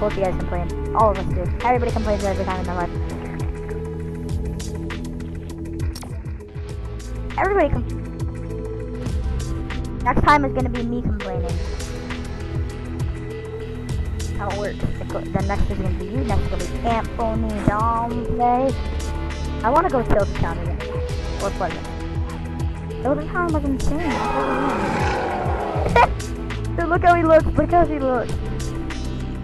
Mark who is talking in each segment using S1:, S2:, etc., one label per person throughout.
S1: Both you guys complain. All of us do. Everybody complains every time in their life. Everybody com- Next time is gonna be me complaining. How it works. The next is gonna be you. Next is gonna be Camp Phony Dom play. I wanna go Tilted Town again. Or Pleasant. Tilted Town was insane. Look how he looks. Look how he looks.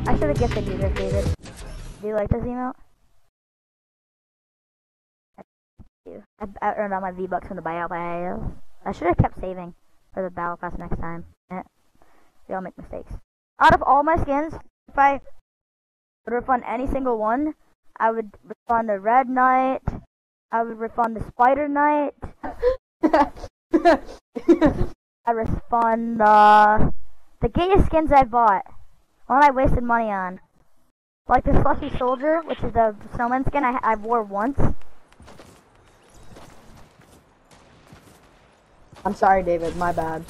S1: I should have gifted you this, David. Do you like this emote? You. I, I earned all my V-Bucks from the buyout by I should have kept saving for the battle pass next time. Eh, we all make mistakes. Out of all my skins, if I would refund any single one, I would refund the Red Knight, I would refund the Spider Knight, I refund uh, the gayest skins I bought. One I wasted money on. Like the Slushy Soldier, which is the snowman skin I, I wore once.
S2: I'm sorry, David. My bad.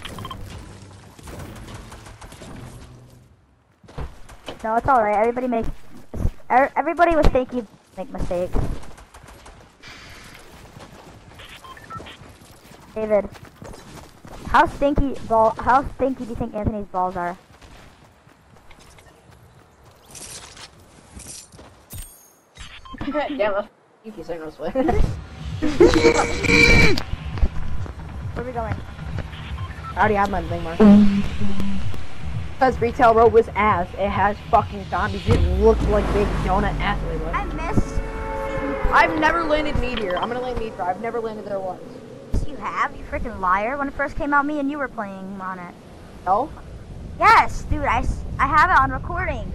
S1: No, it's alright. Everybody makes. er- Everybody was thinking make mistakes. David, how stinky ball? How stinky do you think Anthony's balls are?
S2: Damn, that's sneaky signals.
S1: Where are we going?
S2: I already have my thing marked. Because Retail Row was ass. It has fucking zombies. It looked like big donut ass. labor.
S1: I missed.
S2: I've never landed meteor. I'm gonna land meteor. I've never landed there once.
S1: You have, you freaking liar. When it first came out, me and you were playing on it.
S2: No?
S1: Yes, dude. I, I have it on recording.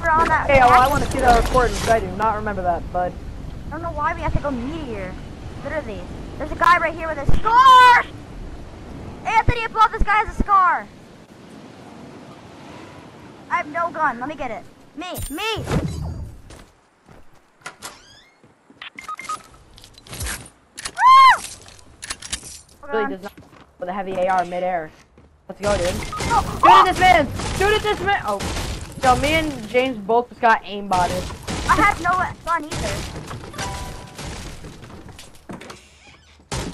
S1: We're on that.
S2: Hey, well, I want to see that recording I do not remember that, bud.
S1: I don't know why we have to go meteor. Literally. There's a guy right here with a scar! Anthony above this guy has a scar! I have no gun. Let me get it. Me! Me!
S2: Really does not with a heavy AR midair. Let's go, dude.
S1: Oh,
S2: Shoot at oh! this man! Shoot at this man! Oh. So me and James both just got aimbotted.
S1: I have no fun either.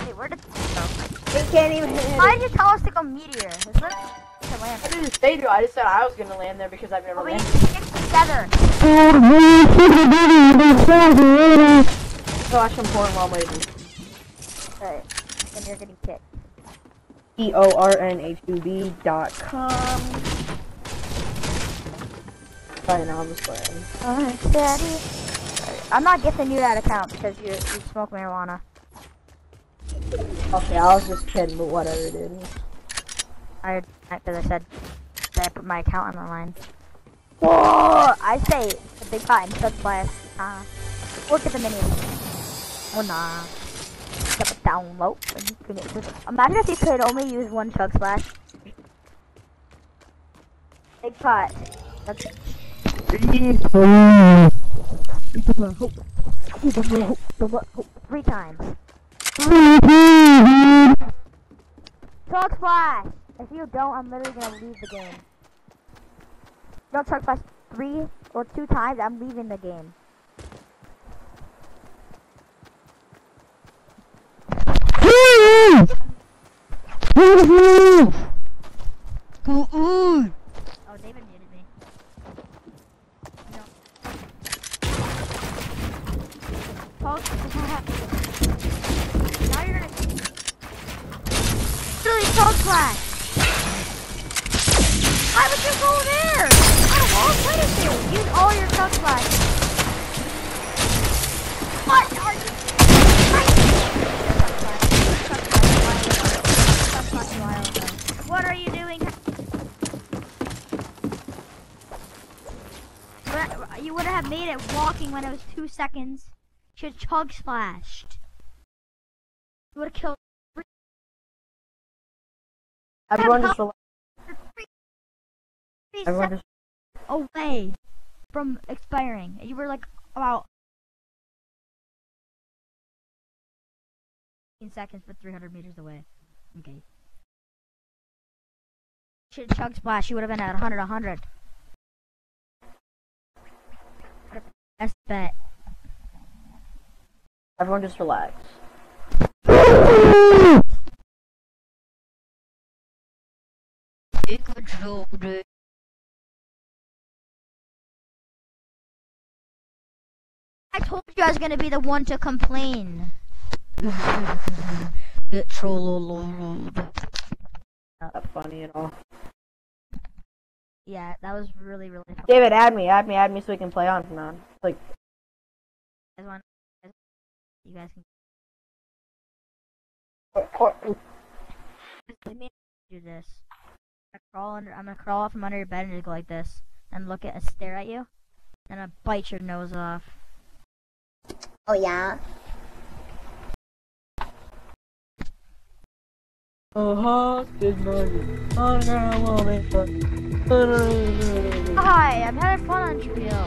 S1: Wait, where did this go?
S2: We can't even hit
S1: Why did you tell us to go meteor? Is this to land?
S2: I didn't say to. I just said I was gonna land there because I've never
S1: we need
S2: landed.
S1: to stick together.
S2: So I should pour while I'm waiting.
S1: Alright, then you're getting kicked.
S2: E O R N H U B dot com. Fine, I'm just playing.
S1: Alright, daddy. I'm not gifting you that account because you you smoke marijuana.
S2: Okay, I was just kidding, but whatever, dude.
S1: I because I said that I put my account on the line. Whoa! I say the big pot and sub blast. Uh, look at the menu. Oh nah. Step it down low. and you can get this- Imagine if you could only use one chug splash. Big pot. That's Three times. Chug splash! If you don't, I'm literally gonna leave the game. Don't chug splash three or two times, I'm leaving the game. David muted me. No. Chug splash. Now you're gonna. Chug splash! Why would you go there? Out of all places, use all your chug splash. What are you? What are you doing? You would have made it walking when it was two seconds. Should chug splashed. You would have killed
S2: Everyone just relax. Everyone just
S1: away from expiring. You were like about 15 seconds, but 300 meters away. Okay. Should chug splash, you would have been at 100, 100. Best bet.
S2: Everyone just relax.
S1: Take control, dude. I told you I was gonna be the one to complain. Get trolled.
S2: Not funny at all.
S1: Yeah, that was really, really fun.
S2: David, add me, add me, add me so we can play on from now on. Like,
S1: You guys want- You guys can
S2: or, or,
S1: let me do this. I'm gonna crawl under. I'm gonna crawl out from under your bed and just go like this, and look at and stare at you, and I bite your nose off.
S3: Oh yeah.
S2: uh-huh, good morning. Oh,
S1: Hi, I'm having fun on Trio.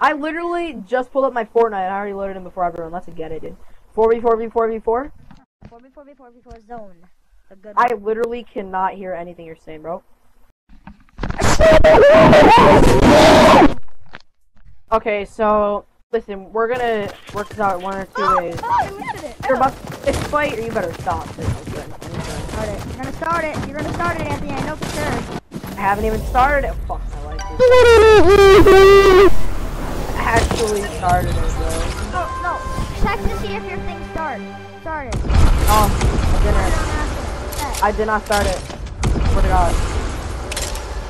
S1: I
S2: literally just pulled up my Fortnite and I already loaded in before everyone. Let's get it, dude. 4v4v4v4?
S1: 4v4v4v4 zone. The good
S2: I literally cannot hear anything you're saying, bro. Okay, so listen, we're gonna work this out one or two ah, ways.
S1: Ah, oh, you ended it.
S2: You're about to fight, or you better stop.
S1: Start it. You're gonna start it. You're gonna start it, Anthony. I know for sure.
S2: I haven't even started it. Fuck, I like this. Actually started it, bro.
S1: No, no. Check to see if your thing starts. Start it.
S2: Oh, I didn't. I did not start it. Swear to God.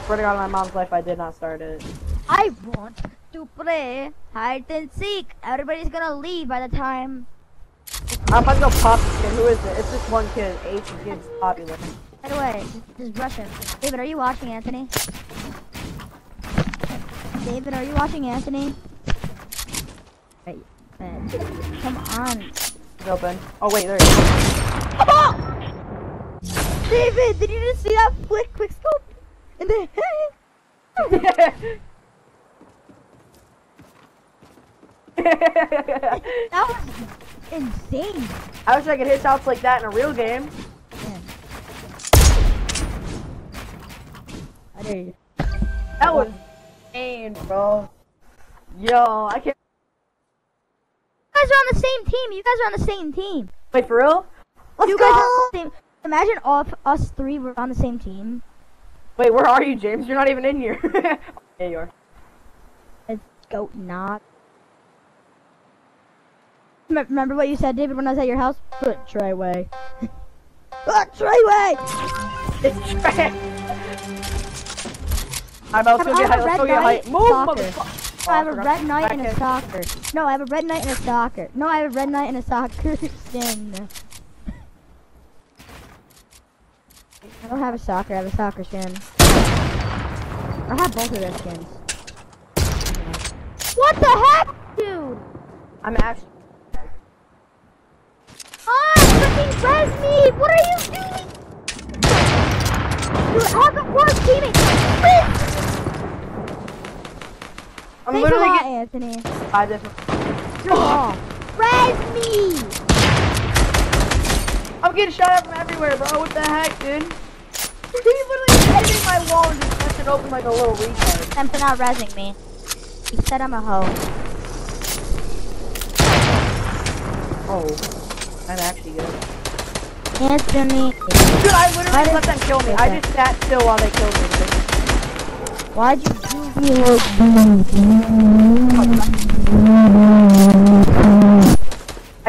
S2: Swear to God, my mom's life, I did not start it.
S1: I want to play hide and seek. Everybody's gonna leave by the time.
S2: I'm about to go pop this kid. Who is it? It's just one kid. H kid's popular.
S1: By the way, just, just rush him. David, are you watching Anthony? David, are you watching Anthony? Come on.
S2: Open. Oh wait, there he is.
S1: David, did you just see that quick, quick scope? And then, that was insane.
S2: I wish I could hit shots like that in a real game.
S1: Man. I dare you.
S2: That was insane, bro. Yo, I can't.
S1: You guys are on the same team. You guys are on the same team.
S2: Wait, for real? Let's
S1: you
S2: go!
S1: guys are on the same. Imagine all of us three were on the same team.
S2: Wait, where are you, James? You're not even in here. yeah, you are.
S1: Let's go. Not. Rem- Remember what you said, David, when I was at your house? Put Treyway. Put Treyway.
S2: It's trash. I'm about to get
S1: a
S2: Let's go get
S1: knight
S2: Move, motherfucker.
S1: No, I have
S2: Oh,
S1: a red knight and a soccer. No, I have a red knight and a soccer. No, I have a red knight and a soccer skin. I don't have a soccer, I have a soccer skin. I have both of their skins. What the heck, dude?
S2: I'm actually.
S1: Ah, freaking res me! What are you doing? You have the worst teammate!
S2: I'm
S1: Thanks a
S2: literally
S1: lot,
S2: getting
S1: Anthony.
S2: I
S1: just. Wrong. Res me!
S2: I'm getting shot at from everywhere, bro. What the heck, dude? He literally hitting my wall and just left it open like a little retard.
S1: Them for not resing me. He said I'm a hoe.
S2: Oh, I'm actually good.
S1: Anthony.
S2: Dude, I literally
S1: Why
S2: let them kill me. I just sat still while they killed me.
S1: Why'd you do me like
S2: I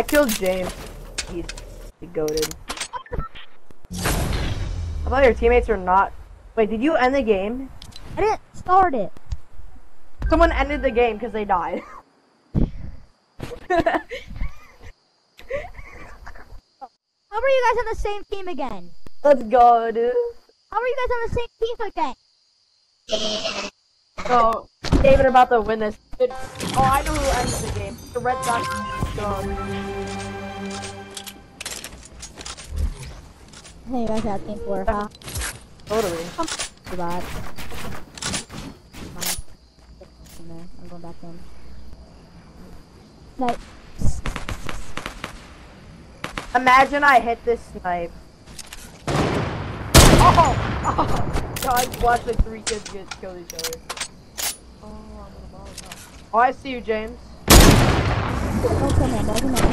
S2: killed James. He's goaded. I thought your teammates are not. Wait, did you end the game?
S1: I didn't start it.
S2: Someone ended the game because they died.
S1: How are you guys on the same team again?
S2: Let's go, dude.
S1: How are you guys on the same team again?
S2: So, David about to win this. It- oh, I know who ends the game. The Red Sox. Go.
S1: Hey, you guys got team four, huh?
S2: Totally.
S1: Too bad. Fine. In there. I'm going back in. Night.
S2: Imagine I hit this snipe. Oh, oh! oh. God, watch the three kids get killed each other. Oh, I'm gonna ball it up. Oh, I see you, James.
S1: Don't kill him. Don't kill him.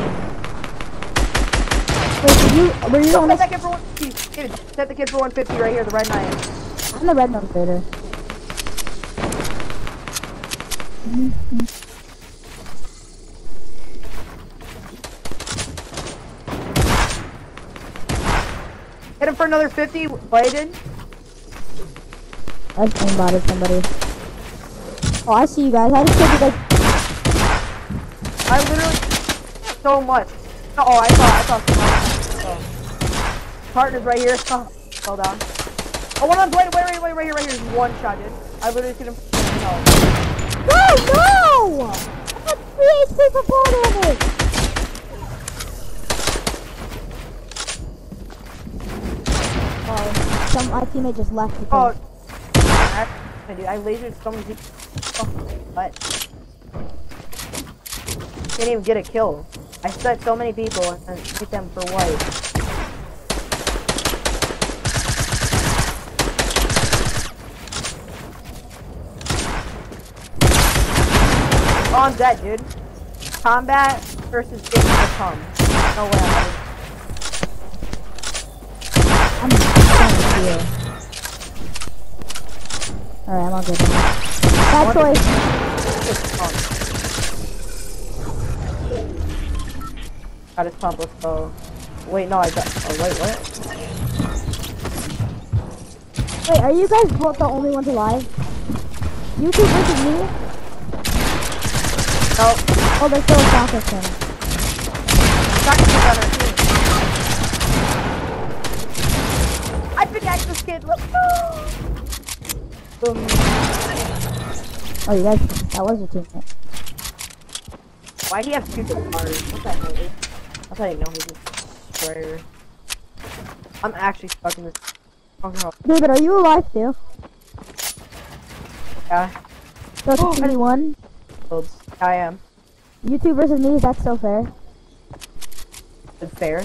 S1: Wait, did you, were you on
S2: set that kid for 150. Dude, set the kid for 150 right here, the red knight.
S1: I'm the red knight motivator.
S2: Hit him for another 50, bladed.
S1: I just aimbotted somebody. Oh, I see you guys. I just killed you guys.
S2: I literally so much. Oh, I saw, I saw. Oh. Partner's right here. Oh, hold on. Oh, one on blade. Wait, wait, wait, right here, right here. One shot, dude. I literally him. No.
S1: No, no! I got 3 HP for ball damage! Oh, some my teammate just left
S2: Oh, I, dude, I lasered so many people. Oh, what? Didn't even get a kill. I set so many people and hit them for white. Oh, I'm dead, dude. Combat versus getting the come. No way. I'm
S1: trying to heal. Alright, I'm all good. Bad
S2: What?
S1: choice.
S2: Just pump. Got his pump, let's go. Wait, no, I got. Oh, wait, what?
S1: Wait, are you guys both the only ones alive? You two versus me?
S2: No,
S1: Oh, there's still a team.
S2: Soccer kid's on our team. I pickaxed this kid, let's go! Boom.
S1: Oh, you guys, that was your teammate.
S2: Why do you have two cars? What the hell? dude? I thought you know he's a sprayer. I'm actually stuck in this. Oh no.
S1: David, are you alive too?
S2: Yeah,
S1: So it's
S2: Oh, I-
S1: 2v1.
S2: I am.
S1: You two versus me, that's so fair.
S2: It's fair.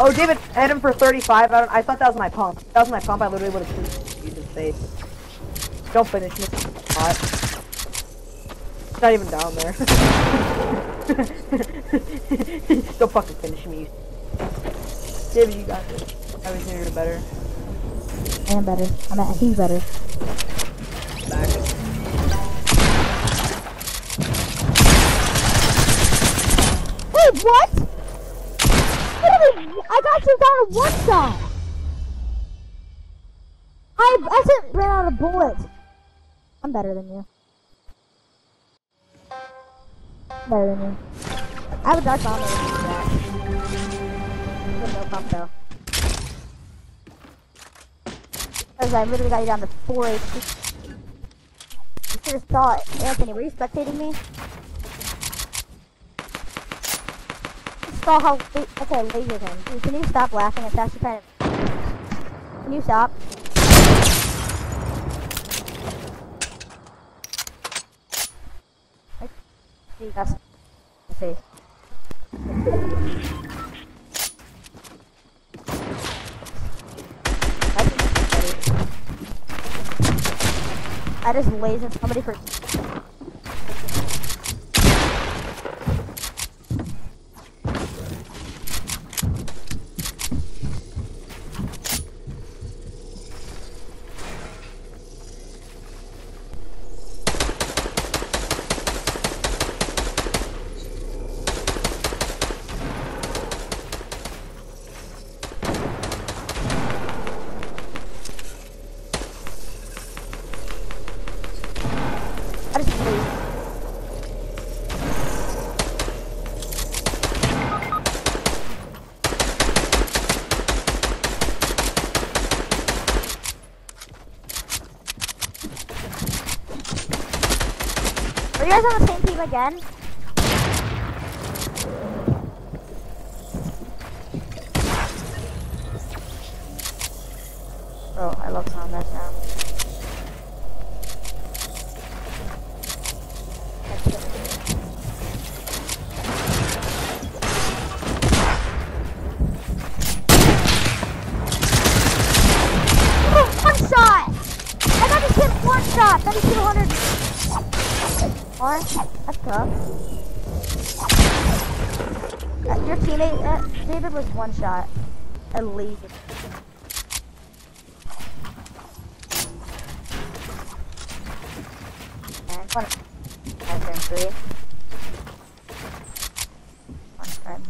S2: Oh, David, hit him for 35. I, don't, I thought that was my pump. That was my pump. I literally would have used his face. Don't finish me. Hot. It's not even down there. Don't fucking finish me. David, you got this. I was near better.
S1: I am better. I'm at, he's better.
S2: Back.
S1: Wait, what? I got you down to one shot. I, I just ran out of bullets. I'm better than you. Better than you. I have a dark bomb no pump though. Because I literally got you down to 4 HP. You should have saw it. Anthony, were you spectating me? Saw oh, how la- okay, laser him. Can you stop laughing? Actually kind of. Can you stop? That's face. I just lasered somebody for again? Oh, I love combat now. One shot! I got this hit one shot! That is 200. What? That's tough. Your uh, David, was one shot. At least. And one. And then three. One friend.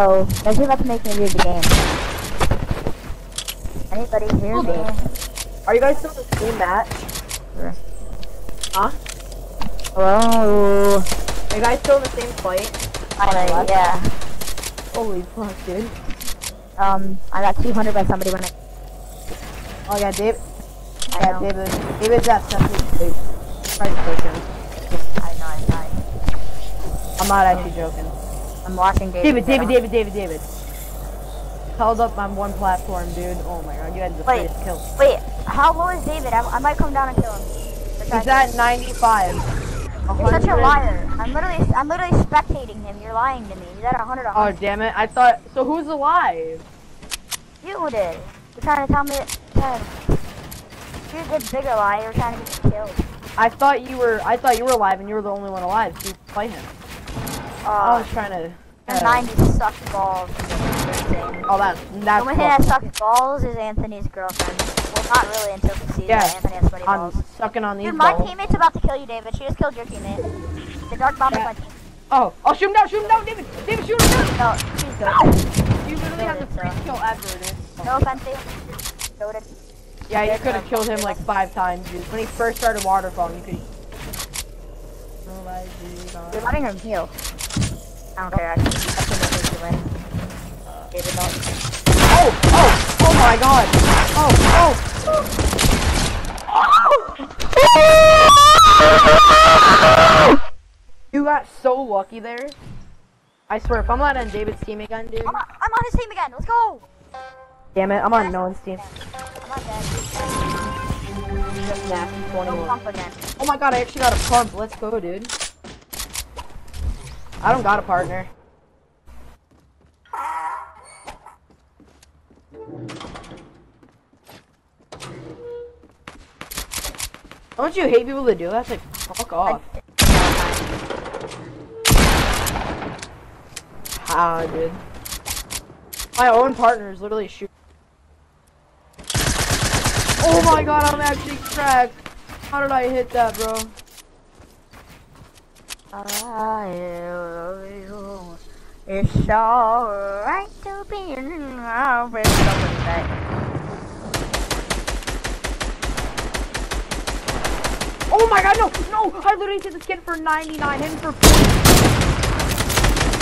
S1: Hello. Guys, you're about to make me leave the game. Anybody hear me?
S2: Are you guys still in the same match?
S1: Sure.
S2: Huh?
S1: Hello.
S2: Are you guys still in the same fight?
S1: I uh, yeah.
S2: Holy fuck, dude.
S1: Um, I got 200 by somebody when I.
S2: Oh yeah, Dave.
S1: I
S2: Yeah,
S1: know.
S2: David. David's at Sesame Street. Try to take him.
S1: I know, I know.
S2: I'm not actually joking.
S1: I'm watching David.
S2: David, David, David, David, David. Held up on one platform, dude. Oh my god, you had the
S1: Wait.
S2: first kill.
S1: Wait, how low is David? I, I might come down and kill him.
S2: He's at 95.
S1: You're such a liar. I'm literally, I'm literally spectating him. You're lying to me. He's at 100.
S2: Oh damn it! I thought. So who's alive?
S1: You did. You're trying to tell me. Trying to, you're the bigger lie. You're trying to get killed.
S2: I thought you were. I thought you were alive, and you were the only one alive. So fight him. I
S1: Uh,
S2: was trying to. uh,
S1: 90 sucks balls.
S2: Oh, that.
S1: The
S2: That's.
S1: only thing that sucks balls is Anthony's girlfriend. Well, not really until she sees
S2: Yeah,
S1: that Anthony has sweaty
S2: I'm
S1: balls.
S2: sucking on these
S1: Dude, my
S2: balls.
S1: teammate's about to kill you, David. She just killed your teammate. The dark bomb
S2: Yeah.
S1: is my team.
S2: Oh, oh, shoot him down! Shoot him down, David! David, shoot him down!
S1: No, she's good.
S2: You literally have the first kill ever, dude.
S1: No offense, David. Goated.
S2: Yeah, you could have killed him like five times, dude. When he first started waterfall, you could.
S1: You're letting him heal. I don't care. I can, I can make you win. David, don't.
S2: Oh, oh, oh my god! Oh, oh! oh. You got so lucky there. I swear, if I'm not on David's team again, dude.
S1: I'm on, I'm on his team again. Let's go.
S2: Damn it, I'm on no one's team.
S1: I'm not dead.
S2: Just nasty 21. Oh my god, I actually got a pump. Let's go, dude. I don't got a partner. Don't you hate people that do that? It's like, fuck off. Ah, dude. My own partner is literally shooting. Oh my god, I'm actually cracked. How did I hit that, bro?
S1: I. It's alright to be in love with somebody.
S2: Oh my god, no, no! I literally hit this kid for 99, hit him for 40.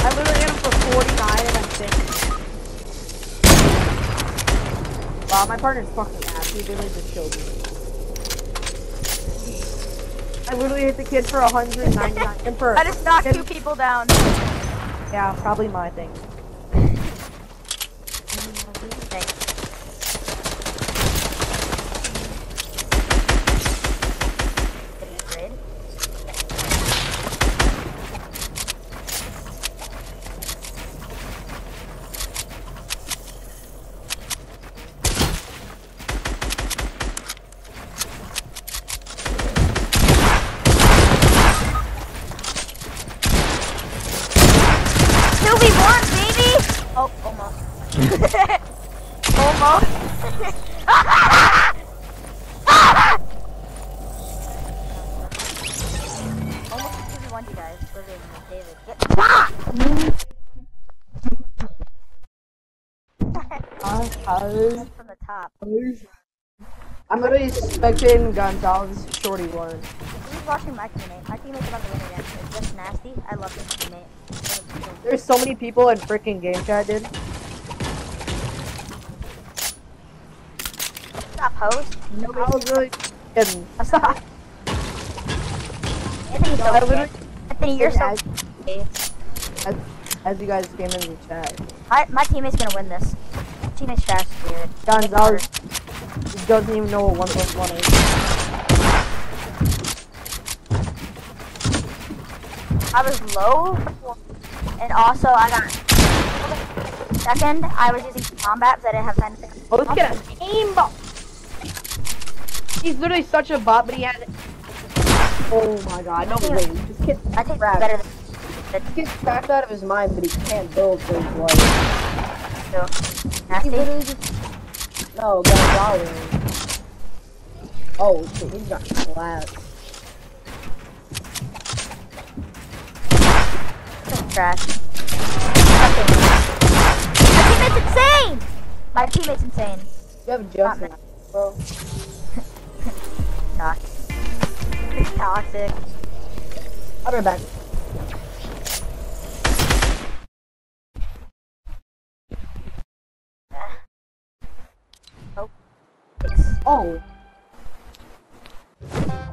S2: I literally hit him for 49 and I'm sick. Wow, my partner's fucking ass. He literally just killed. I literally hit the kid for 199 and for
S1: I just knocked two people down.
S2: Yeah, probably my thing.
S1: Thanks. Almost 2v1 you guys. Literally, David. Get from the top.
S2: I'm literally spectating Gonzalez shorty one.
S1: Who's watching my teammate? My teammate's about to win again. It's just nasty. I love this teammate.
S2: There's so many people in freaking game chat, dude.
S1: Stop host.
S2: I was really kidding.
S1: Stop. Anthony's so
S2: I literally,
S1: Anthony, you're so.
S2: as, as, as you guys came in the chat,
S1: My, my teammate's gonna win this. Teammate's trash, dude.
S2: Gonzalez doesn't even know what one plus one is.
S1: I was low, and also I got second. I was using combat because I didn't have time to think.
S2: Oh, let's get a aimbot. He's literally such a bot, but he had. Oh my god, no way. This kid
S1: I better than
S4: He gets cracked out of his mind, but he can't build for his life. He
S1: Nasty.
S4: literally just... No, Gonzalez. Oh, shit, he's got class.
S1: Trash. My teammate's insane. My teammate's insane.
S4: You have Justin, bro.
S1: Toxic. It's toxic.
S4: I'll be back. Oh.
S1: oh,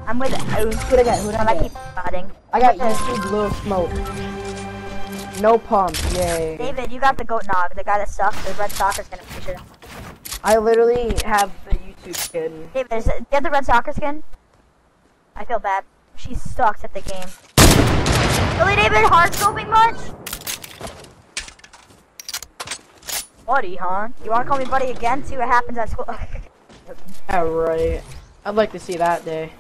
S1: I'm with oh,
S4: who'd I get? Who'd
S1: I
S4: I
S1: keep spotting.
S2: I got YouTube Lil Smoke. No pump, yay.
S1: David, you got the goat nog, the guy that sucks. The red soccer's gonna finish it.
S2: I literally have the YouTube skin.
S1: David, is it, do you have the red soccer skin? I feel bad. She sucks at the game. Really, David? Hard scoping much? Buddy, huh? You wanna call me buddy again? See what happens at school.
S2: Yeah, right. I'd like to see that day.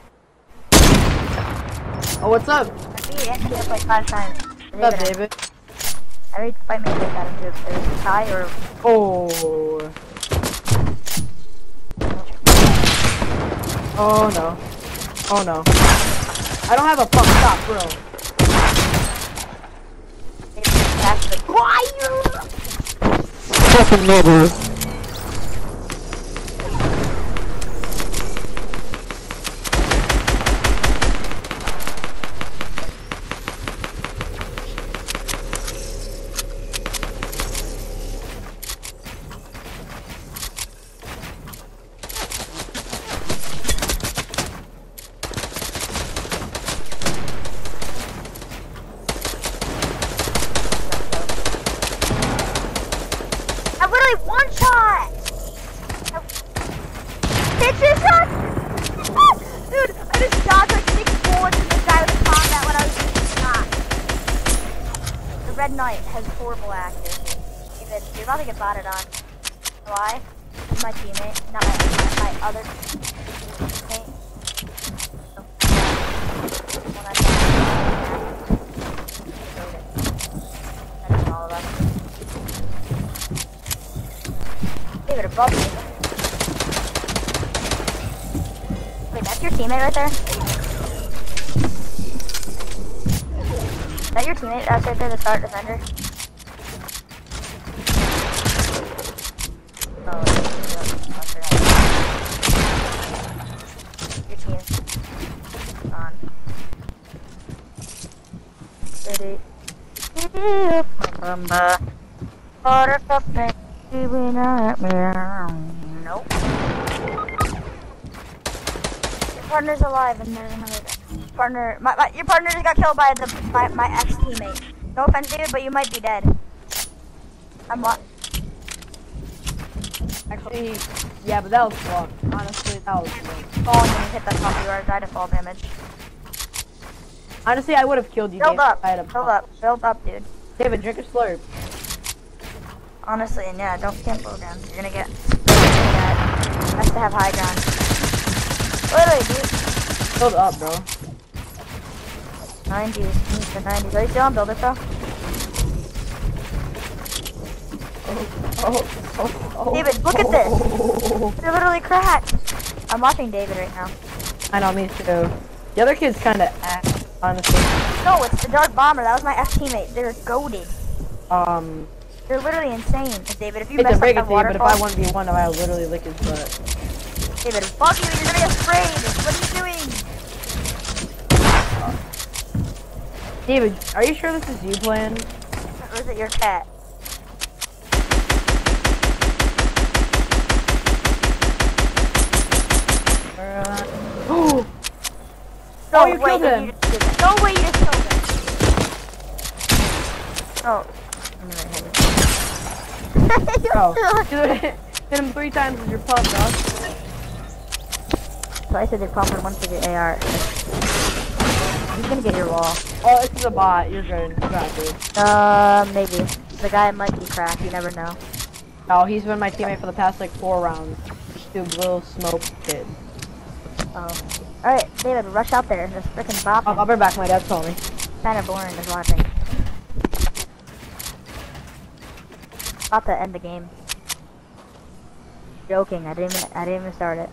S2: Oh, what's up?
S1: Me and David like five times.
S2: What's up, David?
S1: Every fight maybe I got into a tie or
S2: Oh. Oh no. Oh no. I don't have a fuck stop, bro.
S1: David back to
S2: Fucking murderer.
S1: I literally one shot! Hit your shot! Dude, I just dodged like six bullets in this guy with a combat when I was shooting shot. The Red Knight has horrible accuracy. David, you're about to get botted on. Why? My teammate, not my, my, my other teammate. When I That's all of us. David. Wait, that's your teammate right there? Is that your teammate that's right there, the start defender? Oh, that's your Your team. On. Ready. Remember. Buttercup Nope. Your partner's alive and there's another partner. My, my, your partner just got killed by the my, my ex teammate. No offense, dude, but you might be dead. I'm what?
S2: Actually, yeah, but that was fucked. Honestly, that was fucked.
S1: Falling you hit that top, you are died of fall damage.
S2: Honestly, I would have killed you.
S1: Build up,
S2: if I had a
S1: build up, build up, dude.
S2: David, drink a slurp.
S1: Honestly, and yeah, don't camp low down. You're gonna get. Has to have high ground. Literally, dude.
S2: Build up, bro.
S1: 90s, the 90s. Are you still on builder pro?
S2: oh, oh, oh,
S1: David, look at this. They're literally cracked. I'm watching David right now.
S2: I know, me too. The other kid's kind of ass, honestly.
S1: No, it's the Dark Bomber. That was my ex teammate. They're goaded.
S2: Um,
S1: They're literally insane. David, if you mess up that
S2: it to you, but if I
S1: waterfall,
S2: 1v1 him, I would literally lick his butt.
S1: David, fuck you. You're gonna get sprayed. What are you doing?
S2: David, are you sure this is you playing?
S1: Or is it your cat?
S2: Oh,
S1: No
S2: you
S1: way,
S2: killed him.
S1: You just did that. no way you just killed him. Oh.
S2: oh. Dude, hit him three times with your pump, dog.
S1: Twice with your pump and once with your AR. He's gonna get your wall.
S2: Oh, this is a bot. You're good. You got it, dude.
S1: Uh, maybe. The guy might be cracked. You never know.
S2: Oh, he's been my teammate for the past like four rounds. Stupid little smoke kid.
S1: Oh. Alright, David, rush out there. This freaking bop
S2: I'll, I'll bring back my dad's told me.
S1: kind of boring is watching. About to end the game. Joking. I didn't even. I didn't even start it.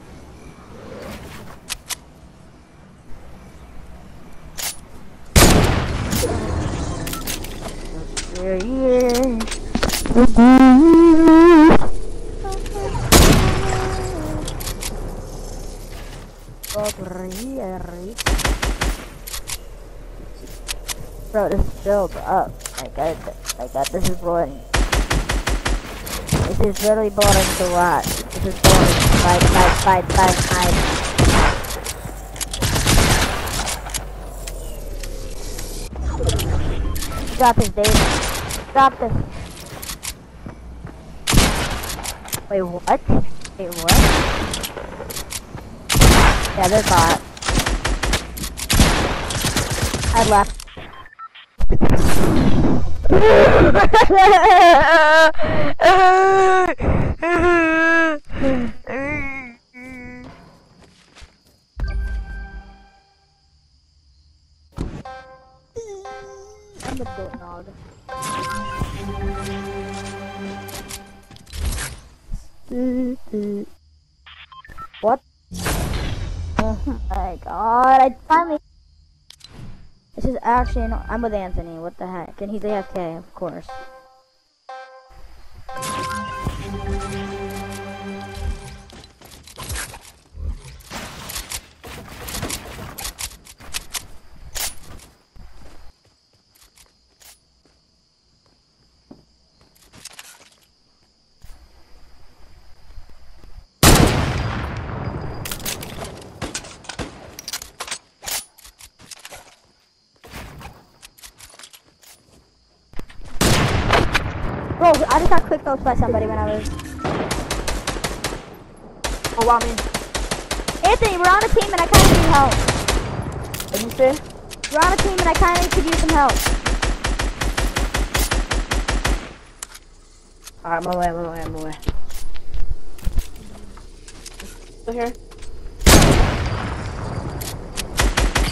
S1: Yeah, yeah. Bro, this builds up. My god, my god, this is boring. This is really boring to watch. This is boring. Fight, fight, fight, fight, fight. Drop this, Dave. Drop this. Wait, what? Wait, what? Yeah, they're bot. I left. I'm with Anthony. What the heck? And he's AFK, of course. I just by somebody when I was.
S2: Oh, wow, I mean,
S1: Anthony, we're on a team and I kind of need help.
S2: what did you say?
S1: We're on a team and I kind of could use some help.
S2: Alright, I'm away, I'm away, I'm away. Still here?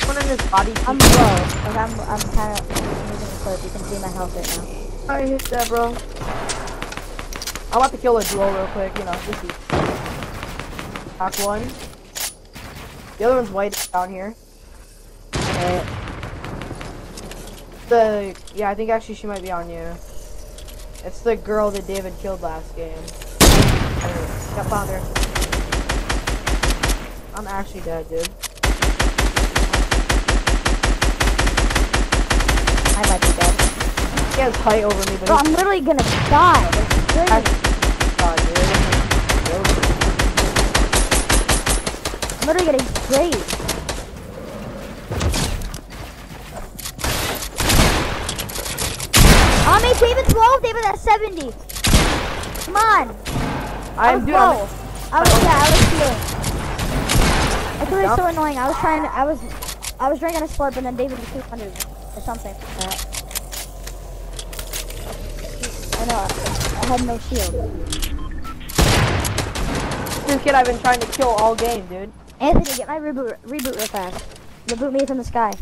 S2: One in this body.
S1: I'm low, like I'm, I'm kind of moving close. You can see my health right now.
S2: I hit that, bro. I'm about to kill a duo real quick, you know, this is. Knock one. The other one's white down here. Uh, the, yeah, I think actually she might be on you. It's the girl that David killed last game. Got found her. I'm actually dead, dude.
S1: I might be dead.
S2: He has height over me, but
S1: Bro, I'm literally gonna die. That's crazy.
S2: God, dude.
S1: I'm literally getting sprayed. I'm at David 12, David at 70. Come on. I
S2: I'm
S1: was
S2: doing.
S1: low. I was, yeah, I was healing. I thought it was so annoying. I was trying to, I was, I was drinking a slurp and then David was 200 or something. I know, I, I had no shield.
S2: This kid I've been trying to kill all game, dude.
S1: Anthony, get my reboot, reboot real fast. Reboot me from the sky.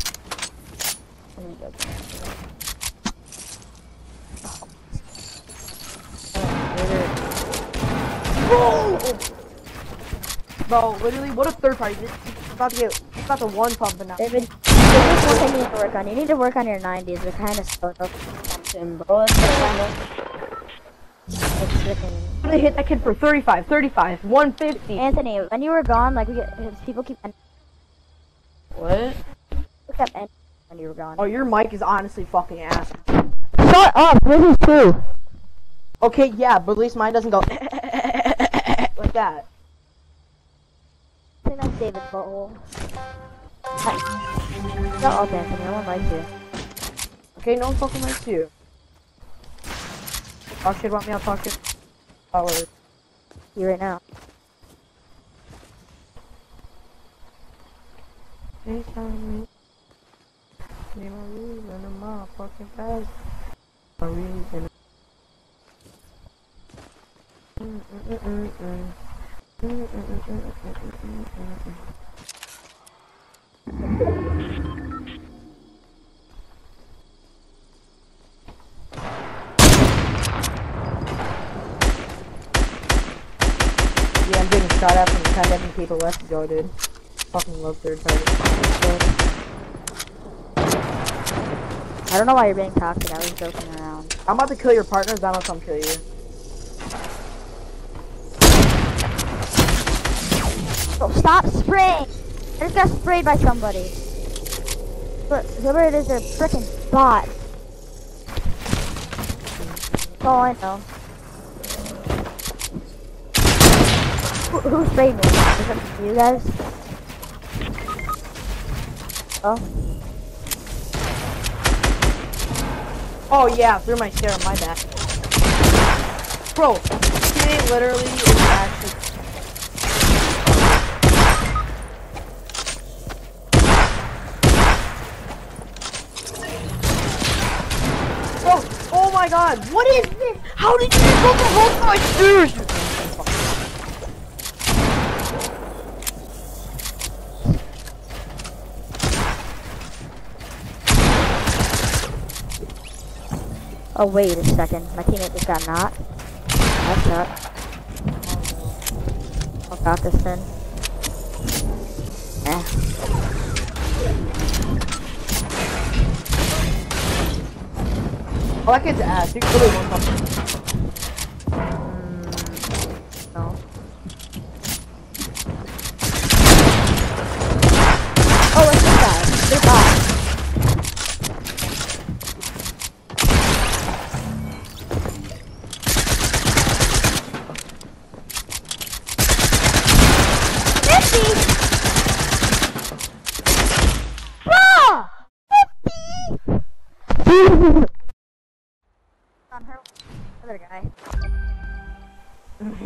S2: Bro, literally, what a third party. It's about to get, it's about to one pump now.
S1: David, this is you need to work on. You need to work on your 90s. They're kind of slow.
S4: Bro, it's like,
S1: It's freaking.
S2: They hit that kid for 35, 35, 150.
S1: Anthony, when you were gone, like we get people keep
S2: What?
S1: we kept ending when you were gone.
S2: Oh, your mic is honestly fucking ass.
S1: Shut up! This is true.
S2: Okay, yeah, but at least mine doesn't go like that.
S1: I think that's David's butthole. Shut up, Anthony. No one likes you.
S2: Okay, no one fucking likes you. Talk shit about me, I'll talk shit her.
S1: You right now.
S2: Hey, tell me. A reason. Mm, mm, mm, mm, mm. Mm, mm, mm, mm, mm, mm, mm, mm. Yeah, I'm getting shot at from 10 different people left to go, dude. Fucking love third party.
S1: I don't know why you're being toxic. I was joking around.
S2: I'm about to kill your partners, I'm gonna come kill you.
S1: Oh, stop spraying! I just got sprayed by somebody. Look, whoever it is, they're freaking bot. That's all I know. Who, who sprayed? Is it you guys? Oh,
S2: Oh yeah, through my stair, my bad. Bro, he literally is actually Oh, oh my god, what is this? How did you go from both my stairs?
S1: Oh wait a second. My teammate just got knocked. That's up. I got this then. Eh.
S2: Oh, that kid's ass. Something.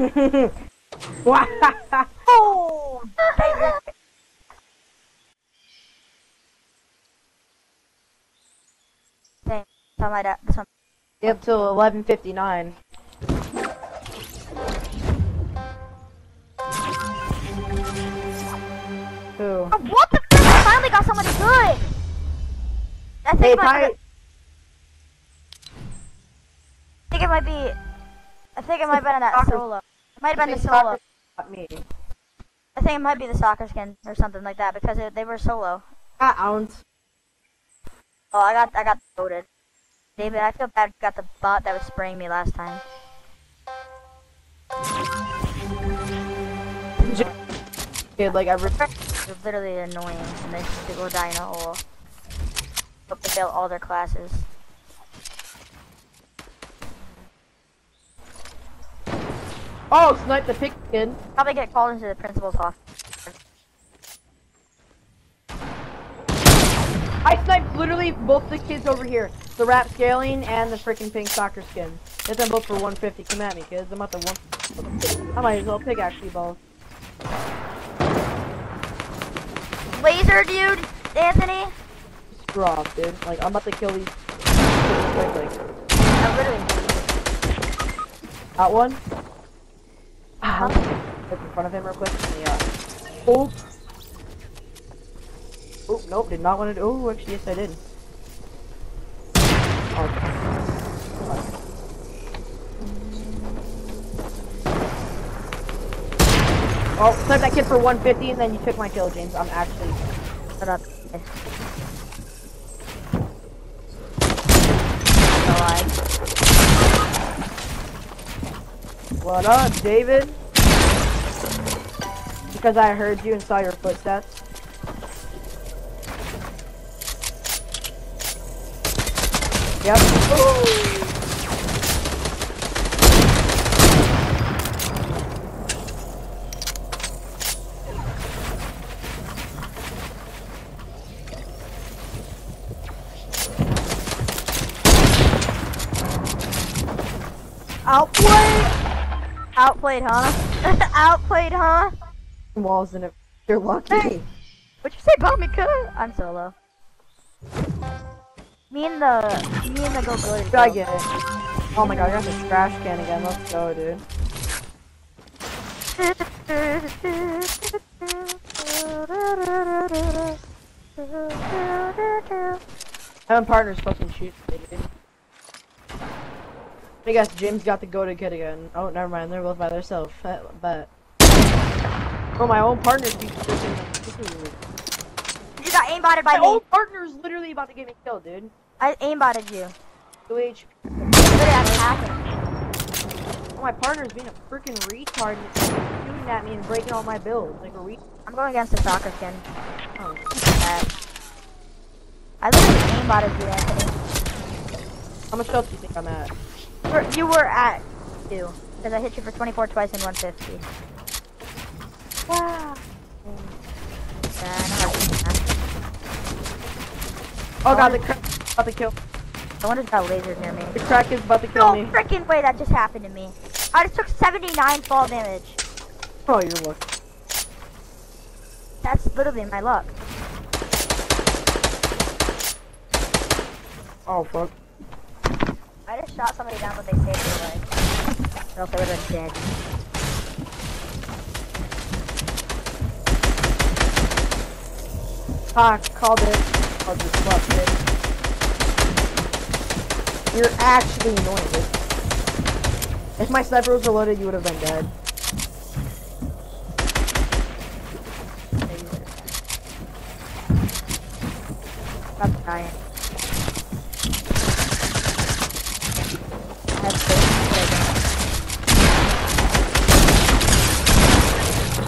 S2: Wow.
S1: Oh! Same. Tell my dad. This.
S2: Up till 11:59. Who?
S1: Oh, what the? I finally got somebody good! I think,
S2: Hey,
S1: it might,
S2: Ty.
S1: I think it might be. I think it might been that solo. Might have been the solo.
S2: soccer- me.
S1: I think it might be the soccer skin or something like that because it, they were solo.
S2: Ah, ounce.
S1: Oh, I got I got voted. David, I feel bad. Got the bot that was spraying me last time.
S2: Dude, like every.
S1: Was literally annoying, and they just go die in a hole. Hope they fail all their classes.
S2: Oh, snipe the kid.
S1: Probably get called into the principal's office.
S2: I sniped literally both the kids over here. The Rapscallion and the freaking pink soccer skin. Get them both for 150. Come at me, kids. I'm at the one. I might as well pick actually both.
S1: Laser dude, Anthony.
S2: Off, dude. Like, I'm about to kill these quickly.
S1: I literally.
S2: That one.
S1: Uh-huh.
S2: Look in front of him real quick. Yeah. Oh. Oh, nope. Did not want to. Oh, actually, yes, I did. Oh. Oh, clip that kid for 150 and then you took my kill, James. I'm actually.
S1: Shut up. Lie.
S2: What up, David? Because I heard you and saw your footsteps. Yep.
S1: Outplayed. Outplayed, huh? Outplayed, huh?
S2: Walls in it. You're lucky.
S1: What'd you say about me? I'm solo. Me and the me and the go go.
S2: I get it. Oh my god, you're the trash can again. Let's go, dude. Having partners fucking shoot dude. I guess Jim's got the go to kid again. Oh, never mind. They're both by themselves. Uh, but bro, my own partner's be.
S1: You got aimbotted by
S2: My
S1: me.
S2: own partner's literally about to get me killed, dude.
S1: I aimbotted you.
S2: 2 HP.
S1: Literally, I'm.
S2: Oh, my partner's being a freaking retard and it's shooting at me and breaking all my builds. Like a re.
S1: I'm going against the soccer skin.
S2: Oh.
S1: I literally aimbotted you, Anthony.
S2: How much health do you think I'm at?
S1: You were, you were at two. Because I hit you for 24 twice and 150. Wow. Ah. Yeah, I know how to do that.
S2: Oh god, the crack is about to kill.
S1: Someone just got lasers near me.
S2: The crack is about to kill
S1: No
S2: me.
S1: freaking way that just happened to me. I just took 79 fall damage.
S2: Oh, you're lucky.
S1: That's literally my luck.
S2: Oh fuck.
S1: I just shot somebody down, but they saved their life. Or else they would have been dead.
S2: Ah, called it. Called this fuck, dude. You're actually annoying, dude. If my sniper was reloaded, you would have been dead.
S1: Stop dying. That's good.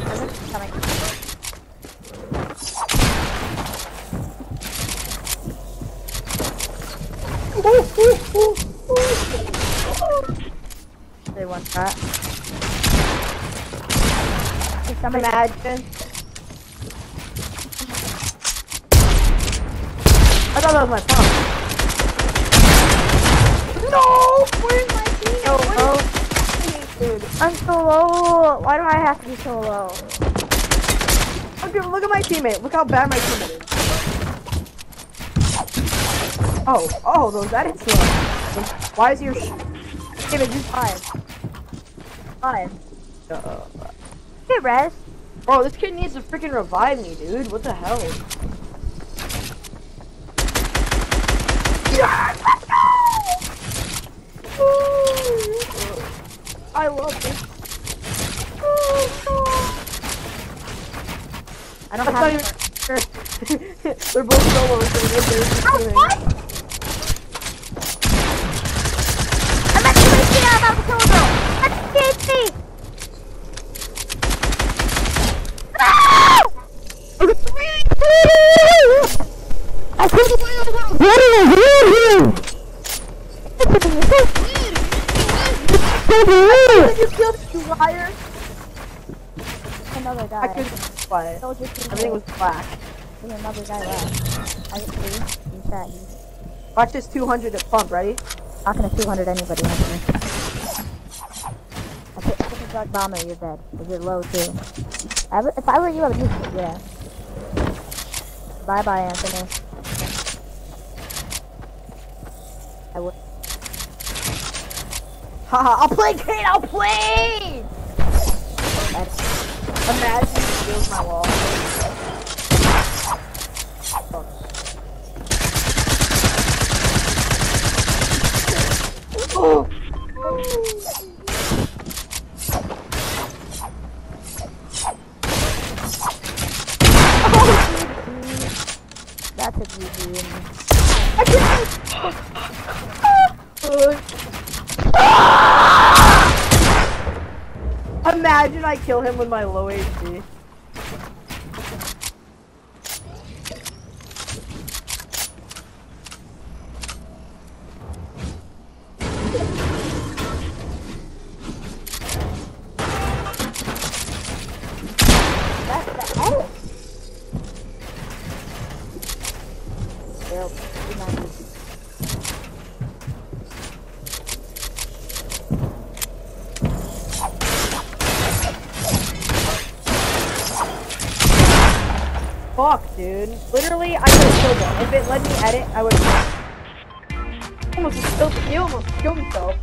S1: Present coming. They want that. Hey, somebody
S2: Imagine. I thought that was my phone. No! Where's my team?
S1: No, no.
S2: Dude,
S1: I'm so low. Why do I have to be so low?
S2: look at, look at my teammate. Look how bad my teammate is. Oh, oh, those edits slow. Why is your
S1: David, just five. Five.
S2: uh,
S1: Hey, Rez.
S2: Bro, this kid needs to freaking revive me, dude. What the hell? Yes, let's go! I love this.
S1: I don't
S2: That's
S1: have.
S2: even. They're both solos. so they're just kidding.
S1: I'm at 2 HP now. I'm about to kill a girl. That's THC. No! I killed the boy on the ground. What are you doing
S2: You killed you liar.
S1: Another
S2: I
S1: guy.
S2: couldn't fly it.
S1: That was just
S2: Everything was black.
S1: There's another guy left. I didn't see. He's fat.
S2: Watch this 200 at pump, ready?
S1: not gonna 200 anybody. Anthony. I put, I put the dark bomber. You're dead. 'Cause You're low too. I would- if I were you, I would use it. Yeah. Bye bye, Anthony. I would.
S2: Haha, I'll play Kate, I'll play! Imagine he steals my wall. Oh. Imagine I kill him with my low HP.
S3: That's the edit. Yep.
S2: Fuck, dude. Literally, I could have killed him. If it let me edit, I would Almost killed He almost killed himself.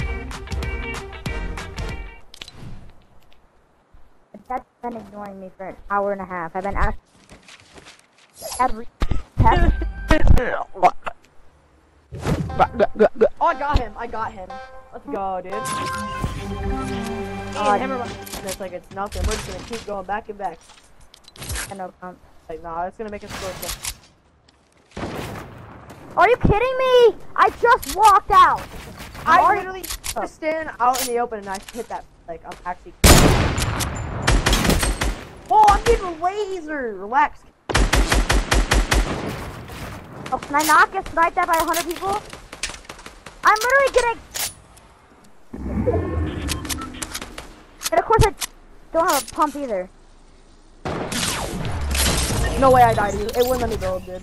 S1: That's been ignoring me for an hour and a half. I've been asking. I've
S2: Oh, I got him. I got him. Let's go, dude.
S1: Oh,
S2: Hey. It's like it's nothing. We're just gonna keep going back and back.
S1: I know, um,
S2: Like, nah, it's gonna make us score.
S1: Are you kidding me? I just walked out.
S2: I literally just stand out in the open and I hit that. Like, I'm actually. Oh, I'm getting laser. Relax.
S1: Oh, can I not get sniped at by a hundred people? I'm literally getting. And of course I don't have a pump either.
S2: No way I died. It wouldn't let me build, dude.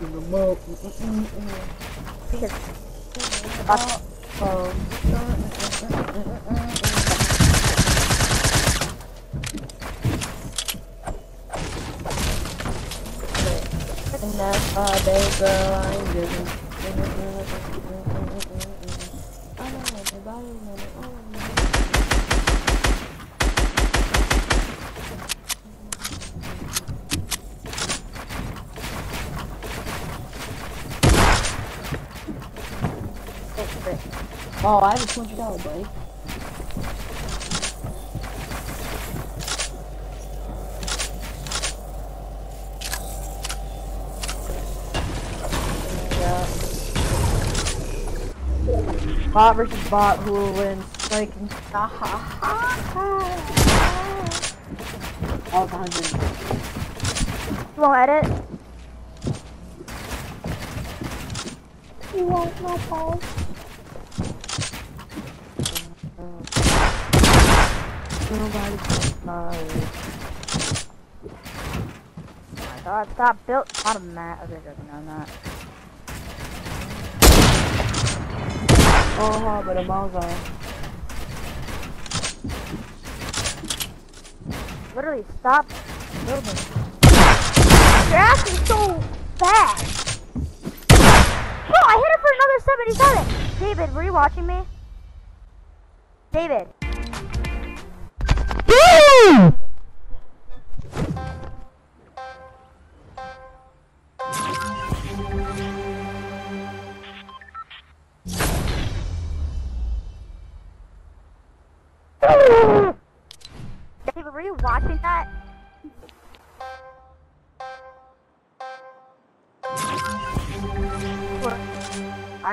S2: the remote. Because. And that's all they girl. I'm
S1: good. I don't know. The
S4: body's. Oh. Oh, I have a $200, buddy.
S2: Bot versus bot, who will win? Like,
S4: ha ha ha. Oh, 100.
S1: You won't edit?
S3: You won't, no balls.
S1: Oh my god, stop built on a mat. Okay, joking, no, I'm not.
S2: oh, but a mouse on.
S1: Literally, stop building. You're asking so fast. Bro, oh, I hit it for another 77. David, were you watching me? David,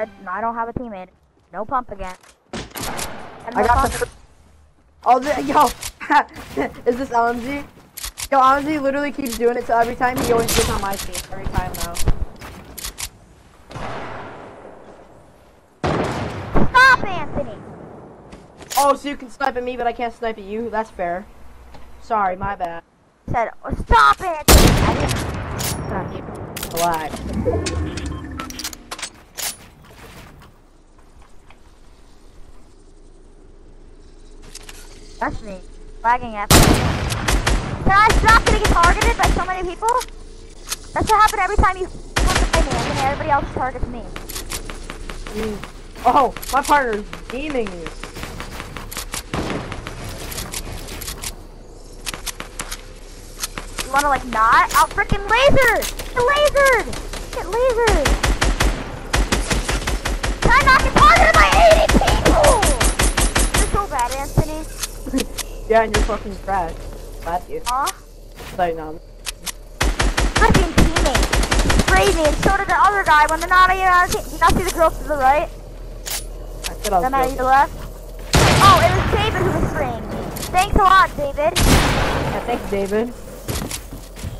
S1: I, I don't have a teammate. No pump again. And
S2: I
S1: no
S2: got
S1: pump
S2: the. Oh, the, yo, is this LMG? Yo, LMG literally keeps doing it, so every time he always gets on my team. Every time though.
S1: Stop, Anthony!
S2: Oh, so you can snipe at me, but I can't snipe at you? That's fair. Sorry, my bad.
S1: Said, oh, stop, Anthony! I didn't-
S2: Relax.
S1: That's me. Lagging after. Can I stop getting targeted by so many people? That's what happened every time you come to play me, and then everybody else targets me.
S2: Oh, my partner's beaming you.
S1: You wanna like not? I'll freaking laser! Get lasered! Get lasered! Can I not get targeted by 80 people? You're so bad, Anthony.
S2: Yeah, and you're fucking trash. Glad you.
S1: Huh?
S2: Like, no.
S1: Freaking teammate. Crazy, and so did the other guy when they're not even on the team. Did you not see the girl to the right?
S2: I said I was
S1: at
S2: joking.
S1: your left? Oh, it was David who was spraying. Thanks a lot, David.
S2: Yeah, thanks, David.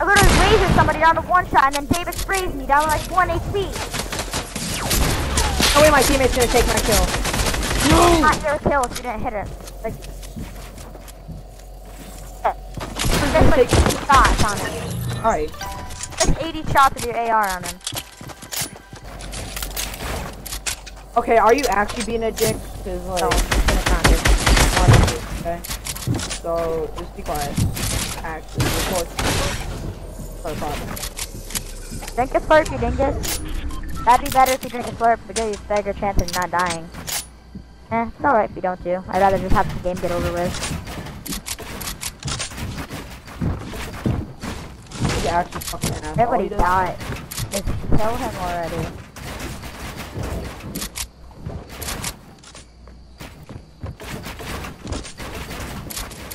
S1: I literally lasered somebody down to one shot, and then David sprays me down to like 1 HP.
S2: Oh wait, my teammate's gonna take my kill. No!
S1: Not your kill if you didn't hit it. Like, 80 shots on him.
S2: Alright.
S1: There's 80 shots of your AR on him.
S2: Okay, are you actually being a dick? Cause like,
S1: No.
S2: okay? So, just be quiet. Actually, report. Sorry, Bob.
S1: Drink a slurp, you dingus. That'd be better if you drink a slurp give you a bigger chance of not dying. Eh, it's alright if you don't do. I'd rather just have the game get over with.
S2: Actually fucking ass.
S1: Everybody
S2: All he does-
S1: died. Just kill him already.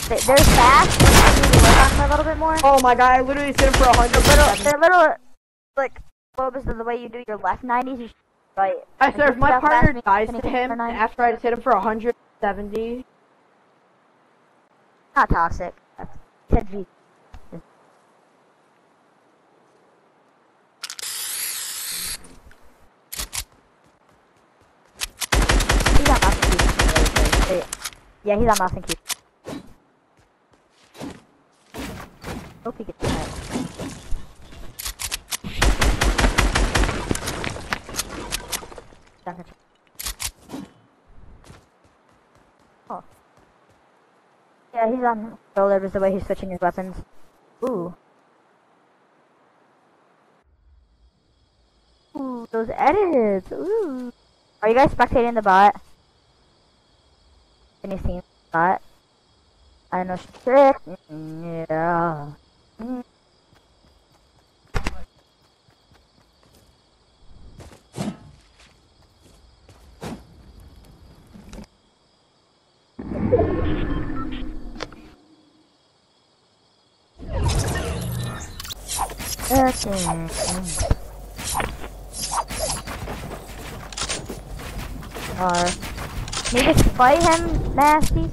S1: They- They're fast. but I need to work on them a little bit more.
S2: Oh my god, I literally hit him for a hundred.
S1: Little, they're little, like, lobes of the way you do your left 90s. You right.
S2: I swear, if my partner dies to him after I just hit him for 170,
S1: Not toxic. That's said G. He's on mouse and key. Wait, Yeah, he's on mouse and key. Hope he gets that. It. Oh. Yeah, he's on roller just the way he's switching his weapons. Ooh. Ooh, those edits. Ooh. Are you guys spectating the bot? The bot? I know shit. Yeah. Okay. Or can you just fight him, nasty?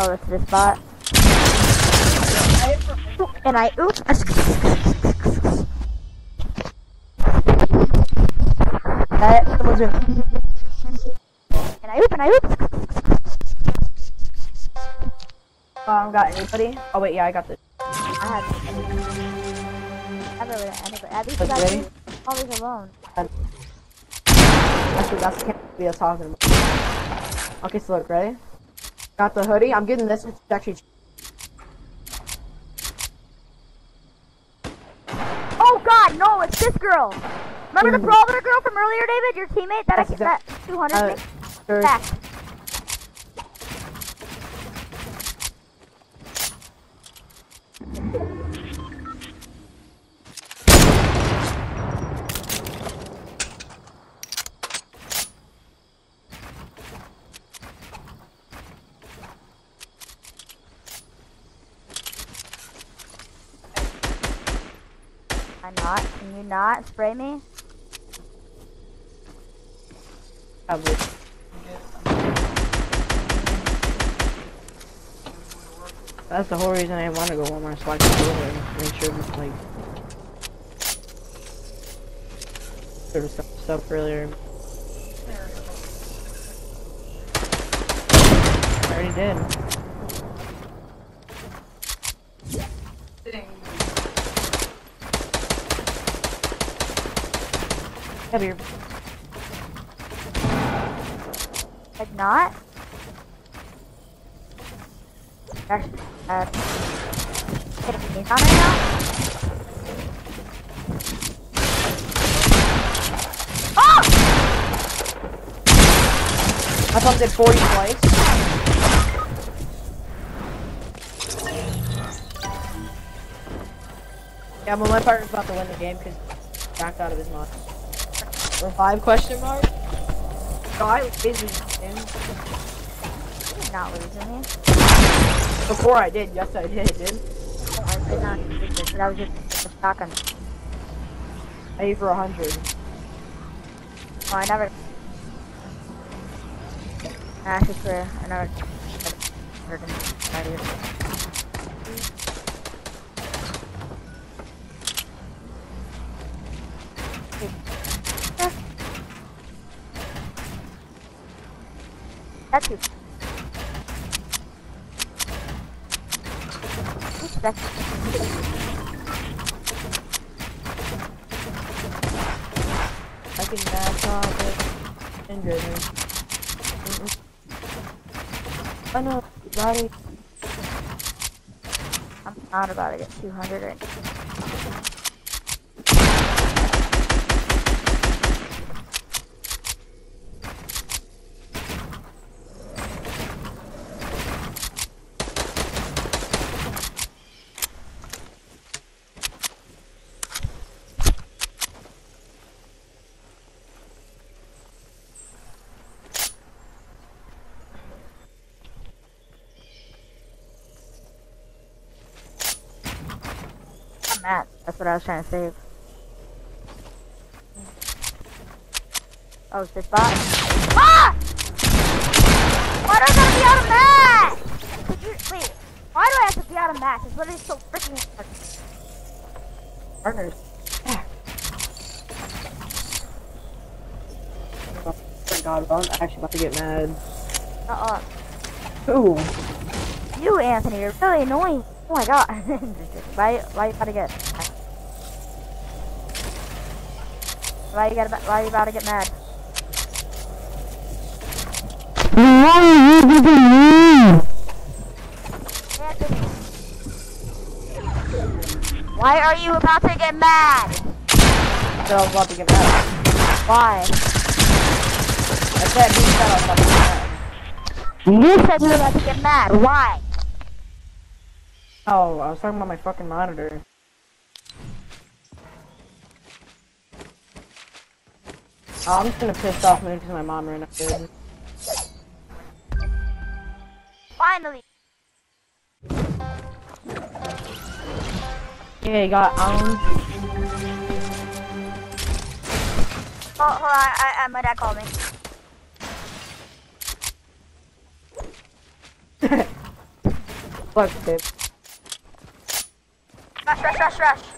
S1: Oh, that's this bot. And I oop. That was it. And I oop and I oop.
S2: um, got anybody? Oh wait, yeah, I got this.
S1: I had. I really don't anybody. At least I got all alone.
S2: Actually, that's the camera we are talking about. Okay, so look, ready? Got the hoodie. I'm getting this. It's actually.
S1: Oh God, no! It's this girl. Remember the
S2: Ooh.
S1: brawler girl from earlier, David? Your teammate that I
S2: That's
S1: that 200
S2: Uh,
S1: thing? Back. I not? Can you not spray me?
S2: Probably. That's the whole reason I want to go Walmart so I can go there and make sure it's like sort of stuff, stuff earlier. I already did. Yeah, Come here.
S1: Like not? That's uh put a face on it now. Oh!
S2: I bumped it 40 twice. Yeah, well, my partner's about to win the game because he's backed out of his mod. Revive question mark? No, I was busy. man.
S1: You're not losing me.
S2: Before I did, yes I did, dude.
S1: I did not do this. That was just a shotgun.
S2: I ate for a hundred.
S1: Oh, I never. I actually swear, That's. Oops, that's
S2: I can match off it. And. I know, body.
S1: I'm not about to get 200 right now. I'm at. That's what I was trying to save. Oh, it's this bot. Ah! Why do I gotta be out of you, wait, why do I have to be out of match? It's literally so freaking hard.
S2: Partners. Oh my god, I'm actually about to get mad.
S1: Uh-uh.
S2: Ooh.
S1: You, Anthony, you're really annoying. Oh my god. why, why you about to get Why you gotta, why you about to get mad? Why are you about to get mad?
S2: So I was about to get mad.
S1: Why?
S2: I said he said I was about to get mad.
S1: You said you were about to get mad. Why?
S2: Oh, I was talking about my fucking monitor. Oh, I'm just gonna piss off me because my mom ran up good.
S1: Finally.
S2: Yeah, you got um
S1: Oh, hold on. I, I, my dad called me.
S2: fuck tip.
S1: Rush, rush, rush, rush.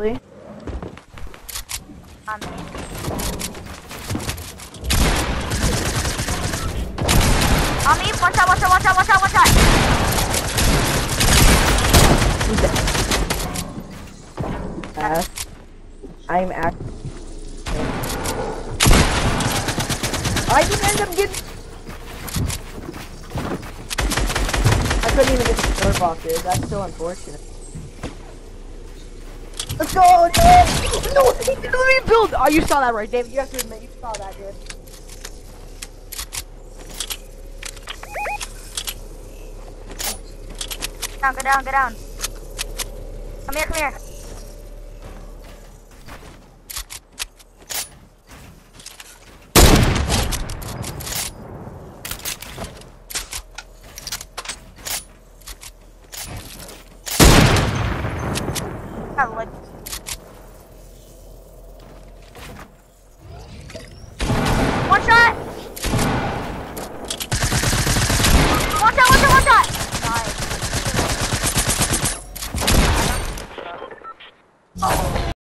S1: On me. On me. Watch out, watch out, watch out, watch out, watch out.
S2: Ass. I'm act. I didn't end up getting. I couldn't even get the door box, dude. That's so unfortunate. Go! No! No! He didn't let me build! Oh, you saw that right, David. You have to admit, you saw that, dude.
S1: Down, go down, go down. Come here, come here.